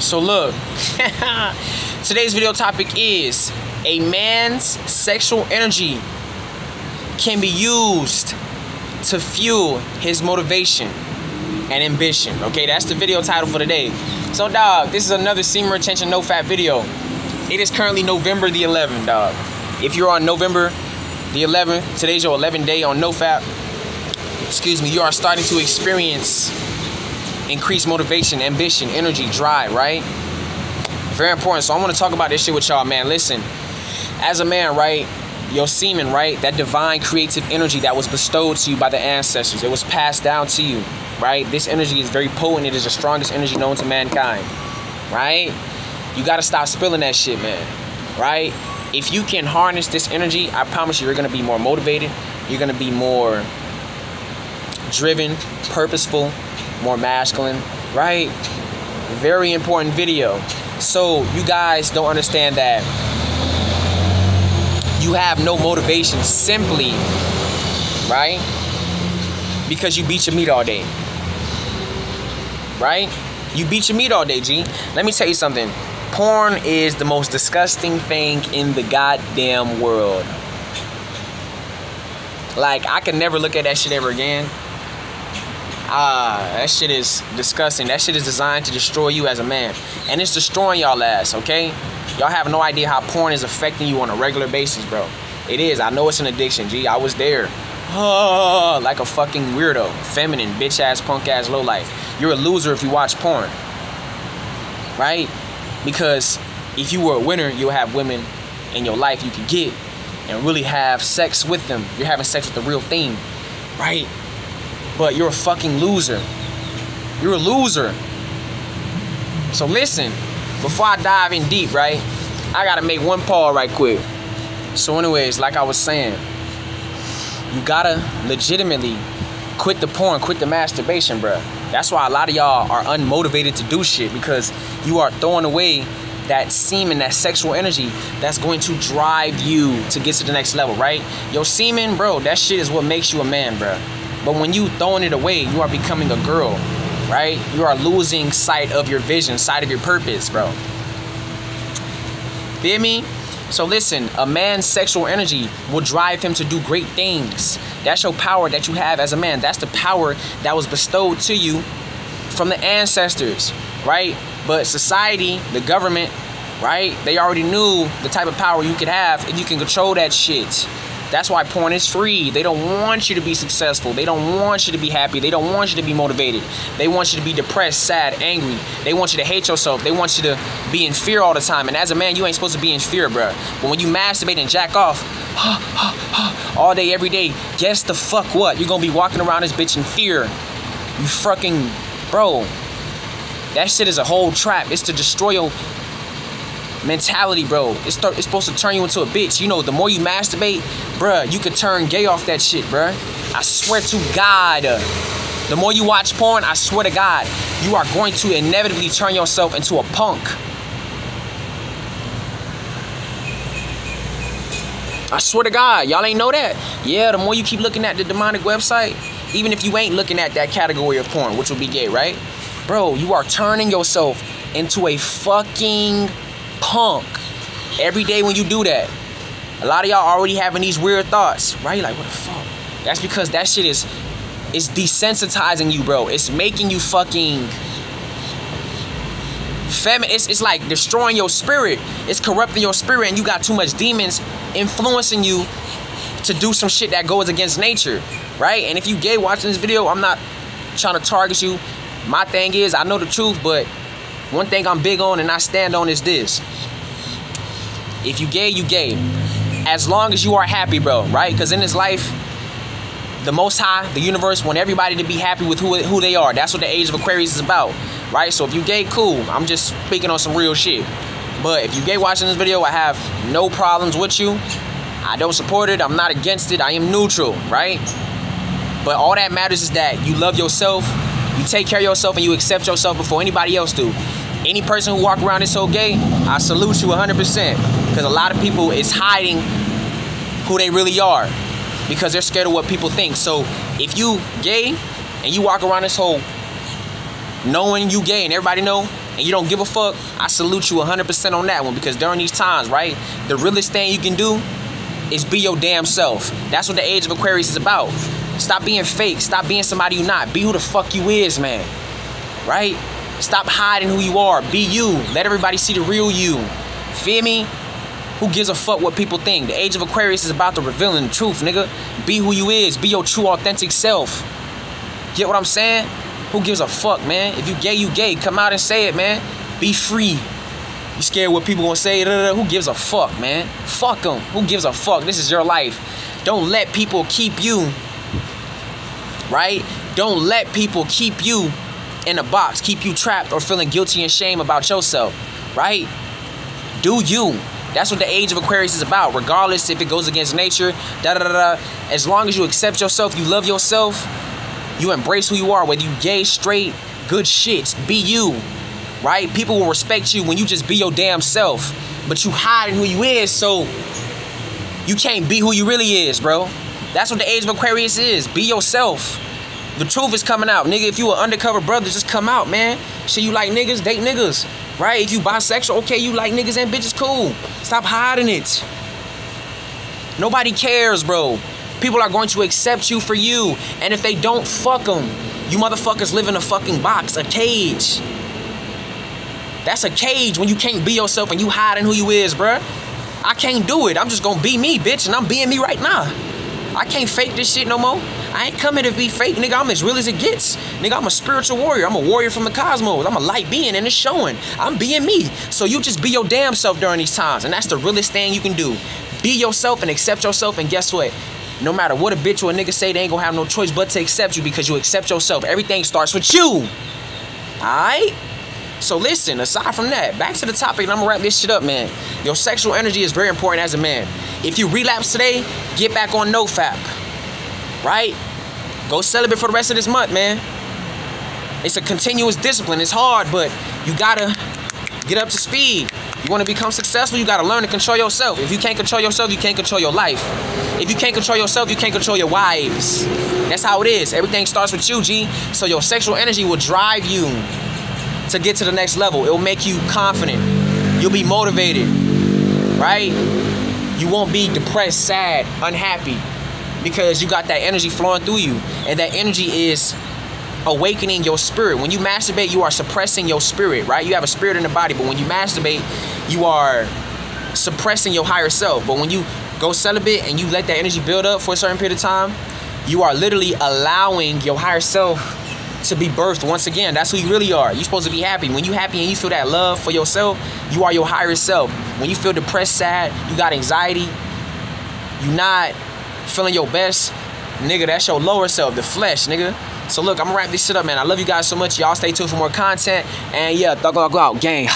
So look, today's video topic is a man's sexual energy can be used to fuel his motivation and ambition. Okay, that's the video title for today. So dog, this is another semen retention NoFap video. It is currently November the 11th, dog. If you're on November the 11th, today's your 11th day on NoFap. Excuse me, you are starting to experience increased motivation, ambition, energy, drive, right? Very important. So I want to talk about this shit with y'all, man. Listen, as a man, right? Your semen, right? That divine creative energy that was bestowed to you by the ancestors. It was passed down to you, right? This energy is very potent. It is the strongest energy known to mankind, right? You got to stop spilling that shit, man, right? If you can harness this energy, I promise you, you're going to be more motivated. You're going to be more driven, purposeful, more masculine, right? Very important video. So you guys don't understand that you have no motivation simply, right? Because you beat your meat all day. Right? You beat your meat all day, G. Let me tell you something. Porn is the most disgusting thing in the goddamn world. Like, I can never look at that shit ever again. Ah, that shit is disgusting. That shit is designed to destroy you as a man. And it's destroying y'all ass, okay? Y'all have no idea how porn is affecting you on a regular basis, bro. It is. I know it's an addiction, G. I was there. Oh, like a fucking weirdo. Feminine, bitch ass, punk ass, low life. You're a loser if you watch porn. Right? Because if you were a winner, you'll have women in your life you could get and really have sex with them. You're having sex with the real thing. Right? But you're a fucking loser. You're a loser. So listen, before I dive in deep, right? I gotta make one pause right quick. So, anyways, like I was saying, you gotta legitimately quit the porn, quit the masturbation, bruh. That's why a lot of y'all are unmotivated to do shit because you are throwing away that semen, that sexual energy that's going to drive you to get to the next level, right? Your semen, bro, that shit is what makes you a man, bruh. But when you throwing it away, you are becoming a girl, right? You are losing sight of your vision, sight of your purpose, bro. Feel me? So listen, a man's sexual energy will drive him to do great things. That's your power that you have as a man. That's the power that was bestowed to you from the ancestors, right? But society, the government, right? They already knew the type of power you could have if you can control that shit. That's why porn is free. They don't want you to be successful. They don't want you to be happy. They don't want you to be motivated. They want you to be depressed, sad, angry. They want you to hate yourself. They want you to be in fear all the time. And as a man, you ain't supposed to be in fear, bro. But when you masturbate and jack off all day, every day, guess the fuck what? You're gonna be walking around this bitch in fear. You fucking, bro. That shit is a whole trap. It's to destroy your mentality, bro. It's, it's supposed to turn you into a bitch. You know, the more you masturbate, bruh, you could turn gay off that shit, bruh. I swear to God. Uh, the more you watch porn, I swear to God, you are going to inevitably turn yourself into a punk. I swear to God, y'all ain't know that. Yeah, the more you keep looking at the demonic website, even if you ain't looking at that category of porn, which would be gay, right? Bro, you are turning yourself into a fucking punk. Every day when you do that, a lot of y'all already having these weird thoughts, right? Like, what the fuck? That's because that shit is is desensitizing you, bro. It's making you fucking feminine. It's, it's like destroying your spirit. It's corrupting your spirit, and you got too much demons influencing you to do some shit that goes against nature, right? And if you gay watching this video, I'm not trying to target you. My thing is, I know the truth, but one thing I'm big on and I stand on is this. If you gay, you gay. As long as you are happy, bro, right? Because in this life, the Most High, the universe, want everybody to be happy with who, who they are. That's what the age of Aquarius is about, right? So if you gay, cool. I'm just speaking on some real shit. But if you gay watching this video, I have no problems with you. I don't support it. I'm not against it. I am neutral, right? But all that matters is that you love yourself, you take care of yourself, and you accept yourself before anybody else do. Any person who walk around this so gay, I salute you 100%. Because a lot of people is hiding who they really are because they're scared of what people think. So if you gay and you walk around this whole knowing you gay and everybody know, and you don't give a fuck, I salute you 100% on that one because during these times, right, the realest thing you can do is be your damn self. That's what the age of Aquarius is about. Stop being fake. Stop being somebody you're not. Be who the fuck you is, man. Right? Stop hiding who you are. Be you. Let everybody see the real you. Feel me? Who gives a fuck what people think? The age of Aquarius is about the revealing the truth, nigga. Be who you is. Be your true, authentic self. Get what I'm saying? Who gives a fuck, man? If you gay, you gay. Come out and say it, man. Be free. You scared what people gonna say? Who gives a fuck, man? Fuck them. Who gives a fuck? This is your life. Don't let people keep you, right? Don't let people keep you in a box, keep you trapped or feeling guilty and shame about yourself, right? Do you. That's what the age of Aquarius is about, regardless if it goes against nature, da da da da. As long as you accept yourself, you love yourself, you embrace who you are, whether you gay, straight, good shit, be you, right? People will respect you when you just be your damn self, but you hiding who you is, so you can't be who you really is, bro. That's what the age of Aquarius is. Be yourself. The truth is coming out. Nigga, if you an undercover brother, just come out, man. Shit, you like niggas, date niggas. Right? If you bisexual, okay, you like niggas and bitches, cool. Stop hiding it. Nobody cares, bro. People are going to accept you for you. And if they don't, fuck them. You motherfuckers live in a fucking box, a cage. That's a cage when you can't be yourself and you hiding who you is, bruh. I can't do it. I'm just gonna be me, bitch, and I'm being me right now. I can't fake this shit no more. I ain't coming to be fake, nigga. I'm as real as it gets. Nigga, I'm a spiritual warrior. I'm a warrior from the cosmos. I'm a light being and it's showing. I'm being me. So you just be your damn self during these times. And that's the realest thing you can do. Be yourself and accept yourself. And guess what? No matter what a bitch or a nigga say, they ain't gonna have no choice but to accept you because you accept yourself. Everything starts with you. Alright? So listen, aside from that, back to the topic, and I'm gonna wrap this shit up, man. Your sexual energy is very important as a man. If you relapse today, get back on NoFap right? Go celibate for the rest of this month, man. It's a continuous discipline. It's hard, but you gotta get up to speed. You wanna become successful, you gotta learn to control yourself. If you can't control yourself, you can't control your life. If you can't control yourself, you can't control your wives. That's how it is. Everything starts with you, G. So your sexual energy will drive you to get to the next level. It will make you confident. You'll be motivated, right? You won't be depressed, sad, unhappy because you got that energy flowing through you and that energy is awakening your spirit when you masturbate you are suppressing your spirit right you have a spirit in the body but when you masturbate you are suppressing your higher self but when you go celibate and you let that energy build up for a certain period of time you are literally allowing your higher self to be birthed once again that's who you really are you're supposed to be happy when you happy and you feel that love for yourself you are your higher self when you feel depressed sad you got anxiety you're not feeling your best, nigga, that's your lower self, the flesh, nigga. So look, I'm gonna wrap this shit up, man. I love you guys so much. Y'all stay tuned for more content. And yeah, thug out, gang.